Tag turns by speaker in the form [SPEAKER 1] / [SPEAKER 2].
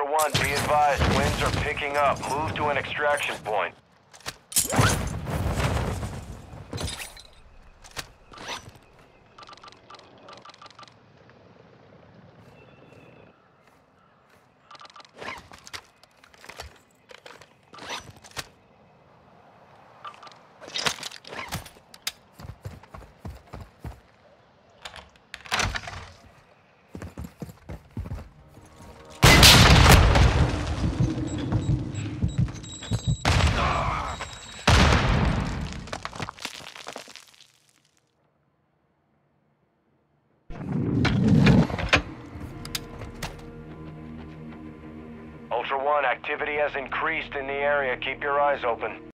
[SPEAKER 1] Ultra One, be advised, winds are picking up. Move to an extraction point. Ultra One, activity has increased in the area. Keep your eyes open.